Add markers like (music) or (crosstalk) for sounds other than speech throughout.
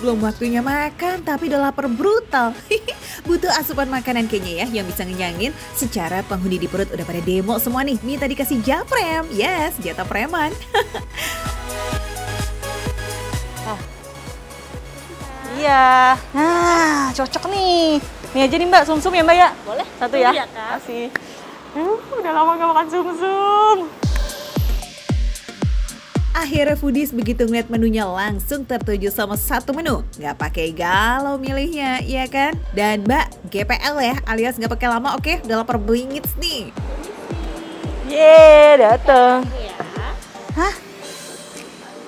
belum waktunya makan tapi udah lapar brutal. (laughs) Butuh asupan makanan kayaknya ya yang bisa ngenyangin. Secara penghuni di perut udah pada demo semua nih. Minta dikasih japrem. Yes, jatah preman. (laughs) Iya. Nah, cocok nih. Nih aja nih Mbak, sumsum ya Mbak ya? Boleh. Satu ya? ya, Kak. Kasih. Uh, udah lama gak makan sumsum. Akhirnya foodies begitu ngeliat menunya langsung tertuju sama satu menu. Nggak pakai galau milihnya, ya kan? Dan mbak, GPL ya, alias nggak pakai lama, oke? Udah lapar bingit nih. Yeay, dateng. Iya. Hah?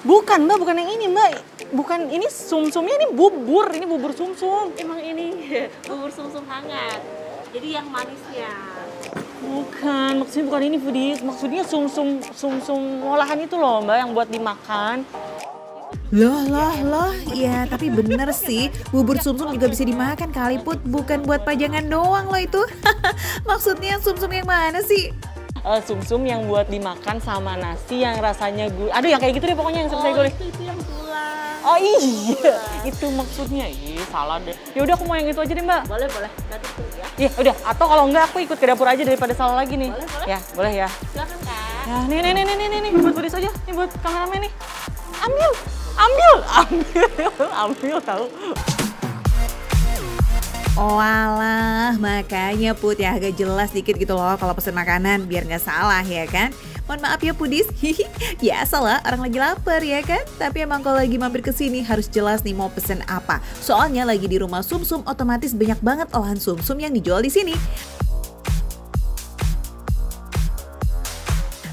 Bukan Mbak, bukan yang ini Mbak. Bukan, ini sumsumnya ini bubur. Ini bubur sumsum. Emang ini (laughs) bubur sumsum hangat. Jadi yang manisnya. Bukan, maksudnya bukan ini foodies. Maksudnya sumsum sumsum olahan itu loh Mbak yang buat dimakan. Loh, loh, loh. Ya, tapi bener sih. Bubur sumsum juga bisa dimakan kali put. Bukan buat pajangan doang loh itu. (laughs) Maksudnya sumsum yang mana sih? Eh, sumsum yang buat dimakan sama nasi yang rasanya gula. Aduh, yang kayak gitu deh pokoknya yang selesai Oh, gue. itu, itu yang. Oh iya, itu maksudnya. Ih, salah deh. Ya udah aku mau yang itu aja deh, Mbak. Boleh, boleh. Nanti tunggu ya. Iya, udah. Atau kalau enggak aku ikut ke dapur aja daripada salah lagi nih. Boleh, boleh. Ya, boleh ya. Silakan, Kak. Ya, nih, nih, nih, nih, nih, nih, buat tulis aja. Nih buat kameramen nih. Ambil, ambil, (laughs) ambil, ambil tahu. Oh alah, makanya Put ya agak jelas dikit gitu loh kalau pesen makanan biar nggak salah ya kan. Mohon maaf ya Pudis, ya salah orang lagi lapar ya kan. Tapi emang kalau lagi mampir ke sini harus jelas nih mau pesen apa. Soalnya lagi di rumah sumsum otomatis banyak banget olahan sumsum yang dijual di sini.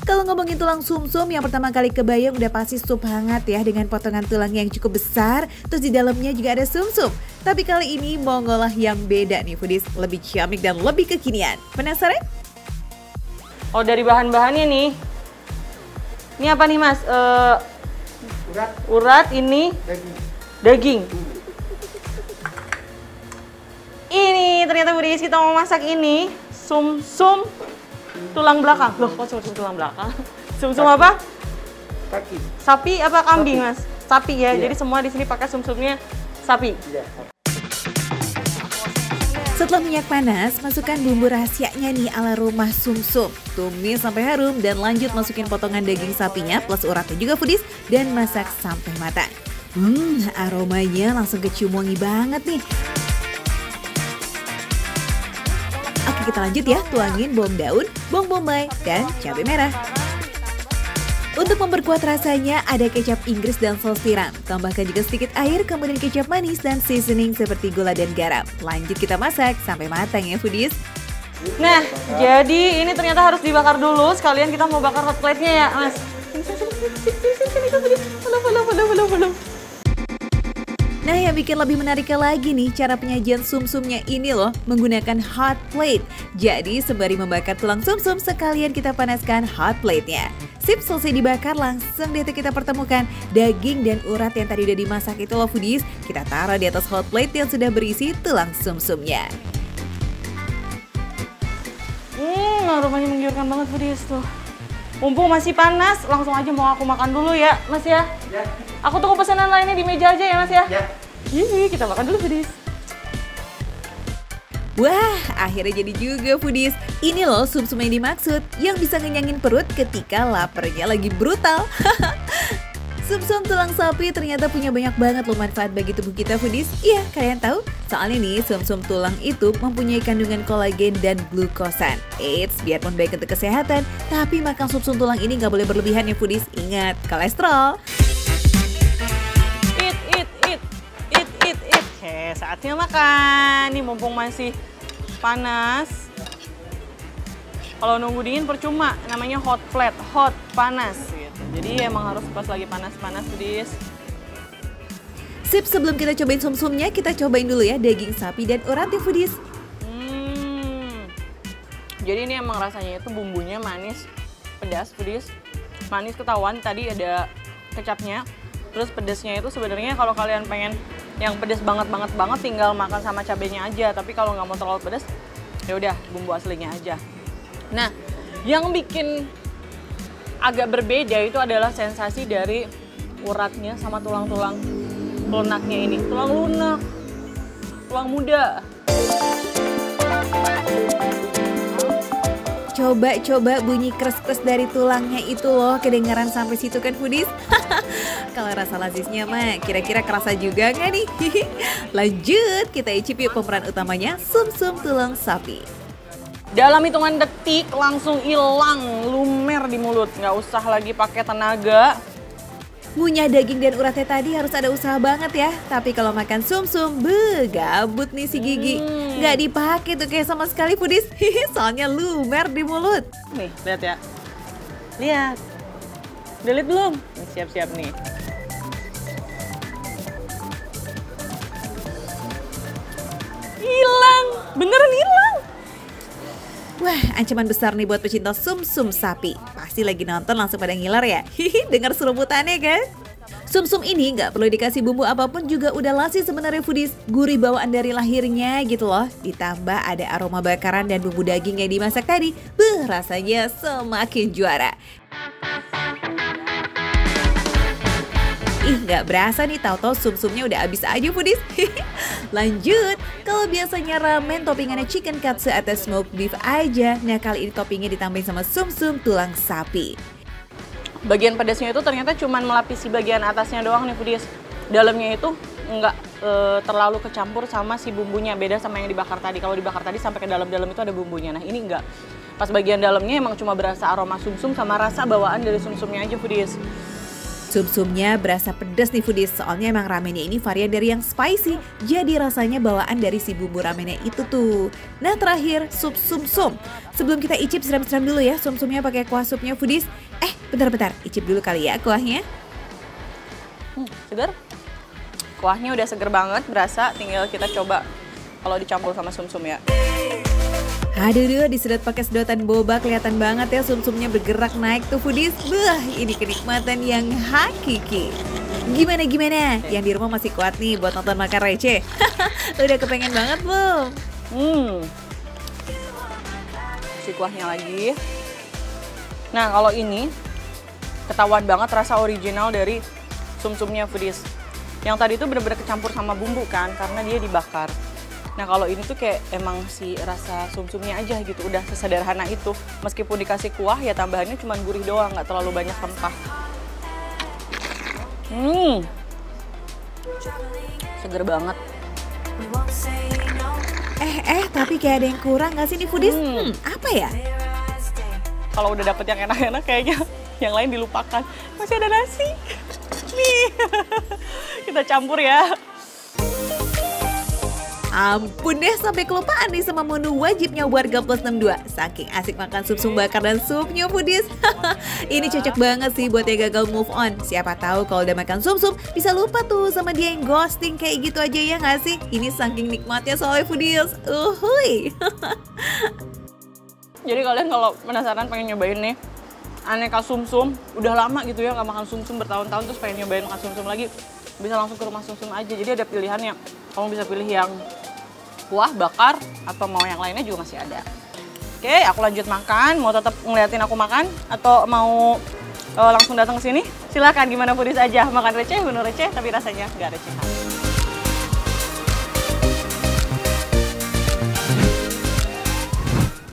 Kalau ngomongin tulang sumsum, yang pertama kali kebayang udah pasti sup hangat ya dengan potongan tulang yang cukup besar, terus di dalamnya juga ada sumsum. Tapi kali ini mau ngolah yang beda nih, foodies, lebih ciamik dan lebih kekinian. Penasaran? Oh, dari bahan-bahannya nih. Ini apa nih, Mas? Eh, urat urat ini daging daging. Ini ternyata Budis kita mau masak ini sumsum tulang belakang. Loh, kok sumsum tulang belakang? Sumsum apa? kaki Sapi apa kambing, Mas? Sapi ya. Iya. Jadi semua di sini pakai sumsumnya sapi. iya Setelah minyak panas, masukkan bumbu rahasianya nih ala rumah sumsum. Tumis sampai harum dan lanjut masukin potongan daging sapinya plus uratnya juga foodies dan masak sampai matang. Hmm, aromanya langsung kecium wangi banget nih. Oke kita lanjut ya, tuangin bawang daun, bawang bombay, dan cabai merah. Untuk memperkuat rasanya, ada kecap Inggris dan saus tiram. Tambahkan juga sedikit air, kemudian kecap manis dan seasoning seperti gula dan garam. Lanjut kita masak sampai matang ya foodies. Nah, jadi ini ternyata harus dibakar dulu. Sekalian kita mau bakar hot plate-nya ya, Mas. Nah yang bikin lebih menariknya lagi nih cara penyajian sumsumnya ini loh menggunakan hot plate. Jadi sembari membakar tulang sumsum sekalian kita panaskan hot plate-nya. Sip selesai dibakar langsung deh kita pertemukan daging dan urat yang tadi udah dimasak itu loh foodies. Kita taruh di atas hot plate yang sudah berisi tulang sumsumnya. Hmm, aromanya menggiurkan banget Budis tuh. Mumpung masih panas, langsung aja mau aku makan dulu ya, Mas ya. ya Aku tunggu pesanan lainnya di meja aja ya, Mas ya. ya Ih, kita makan dulu Budis. Wah, akhirnya jadi juga foodies. Ini loh sumsum yang dimaksud, yang bisa ngenyangin perut ketika laparnya lagi brutal. (laughs) Sumsum tulang sapi ternyata punya banyak banget loh manfaat bagi tubuh kita foodies. Iya, kalian tahu? Soalnya nih, sumsum tulang itu mempunyai kandungan kolagen dan glukosan. Eits, biarpun baik untuk kesehatan, tapi makan sumsum tulang ini nggak boleh berlebihan ya foodies. Ingat, kolesterol. Eat, eat, eat, eat, eat, eat. Saatnya makan. Nih mumpung masih panas. Kalau nunggu dingin percuma, namanya hot flat, hot panas gitu. Jadi emang harus pas lagi panas-panas Budis. Sip, sebelum kita cobain sumsumnya, kita cobain dulu ya daging sapi dan uratnya foodies. Hmm. Jadi ini emang rasanya itu bumbunya manis, pedas, pedas. Manis ketahuan tadi ada kecapnya. Terus pedasnya itu sebenarnya kalau kalian pengen yang pedas banget banget banget tinggal makan sama cabenya aja. Tapi kalau nggak mau terlalu pedas, ya udah bumbu aslinya aja. Nah, yang bikin agak berbeda itu adalah sensasi dari uratnya sama tulang-tulang lunaknya ini. Tulang lunak. Tulang muda. Coba-coba bunyi kres-kres dari tulangnya itu loh kedengaran sampai situ kan foodies? (laughs) Kalau rasa lazisnya mah kira-kira kerasa juga nggak nih? (laughs) Lanjut kita icip yuk pemeran utamanya sum-sum tulang sapi. Dalam hitungan detik langsung hilang, lumer di mulut. Nggak usah lagi pakai tenaga. Ngunyah daging dan uratnya tadi harus ada usaha banget ya. Tapi kalau makan sum-sum, begabut nih si gigi. Hmm. Nggak dipakai tuh kayak sama sekali foodies. (laughs) Soalnya lumer di mulut. Nih, lihat ya. Lihat. Lihat belum? Siap-siap nih. Hilang, beneran hilang. Wah, ancaman besar nih buat pecinta sum-sum sapi. Pasti lagi nonton langsung pada ngiler ya. Hihi, dengar seruputannya kan? Sum-sum ini nggak perlu dikasih bumbu apa pun juga udah lasi sebenarnya foodies. Gurih bawaan dari lahirnya gitu loh. Ditambah ada aroma bakaran dan bumbu daging yang dimasak tadi. Beuh, rasanya semakin juara. Ih, nggak berasa nih tahu-tahu sum-sumnya udah habis aja foodies. (laughs) Lanjut, kalau biasanya ramen toppingannya chicken katsu atau smoked beef aja, nah kali ini toppingnya ditambahin sama sum-sum tulang sapi. Bagian pedasnya itu ternyata cuma melapisi bagian atasnya doang nih foodies. Dalamnya itu nggak e, terlalu kecampur sama si bumbunya. Beda sama yang dibakar tadi. Kalau dibakar tadi sampai ke dalam-dalam itu ada bumbunya. Nah ini enggak. Pas bagian dalamnya emang cuma berasa aroma sumsum sama rasa bawaan dari sumsumnya aja foodies. Sum-sumnya berasa pedas nih foodies, soalnya emang ramennya ini varian dari yang spicy, jadi rasanya bawaan dari si bumbu ramennya itu tuh. Nah terakhir, sup sum-sum. Sebelum kita icip siram-siram dulu ya sum-sumnya pakai kuah supnya foodies. Eh, bentar-bentar, icip dulu kali ya kuahnya. Hmm, seger. Kuahnya udah seger banget, berasa. Tinggal kita coba kalau dicampur sama sumsum ya. Aduh, duh, disedot pakai sedotan boba kelihatan banget ya sumsumnya bergerak naik tuh foodies. Wah, ini kenikmatan yang hakiki. Gimana gimana? Yang di rumah masih kuat nih buat nonton makan receh. (laughs) Udah kepengen banget belum? Hmm. Si kuahnya lagi. Nah, kalau ini ketahuan banget rasa original dari sumsumnya foodies. Yang tadi itu bener-bener kecampur sama bumbu kan, karena dia dibakar. Nah kalau ini tuh kayak emang si rasa sumsumnya aja gitu, udah sesederhana itu. Meskipun dikasih kuah ya tambahannya cuma gurih doang, nggak terlalu banyak rempah. Hmm, seger banget. Eh, eh, tapi kayak ada yang kurang gak sih nih foodies? Hmm. Hmm, apa ya? Kalau udah dapet yang enak-enak kayaknya yang lain dilupakan. Masih ada nasi. Nih, (laughs) kita campur ya. Ampun deh sampai kelupaan nih sama menu wajibnya warga plus 62 Saking asik makan sup-sup bakar dan supnya foodies (laughs) Ini cocok banget sih buat yang gagal move on. Siapa tahu kalau udah makan sup-sup bisa lupa tuh sama dia yang ghosting kayak gitu aja ya nggak sih? Ini saking nikmatnya soalnya foodies Uhuy. (laughs) Jadi kalian kalau penasaran pengen nyobain nih aneka sumsum, udah lama gitu ya nggak makan sumsum bertahun-tahun terus pengen nyobain makan sumsum lagi, bisa langsung ke rumah sumsum aja. Jadi ada pilihannya. Kamu bisa pilih yang kuah bakar atau mau yang lainnya juga masih ada. Oke, aku lanjut makan. Mau tetap ngeliatin aku makan atau mau eh, langsung datang ke sini? Silakan gimana foodies aja. Makan receh, bunuh receh, tapi rasanya nggak recehan.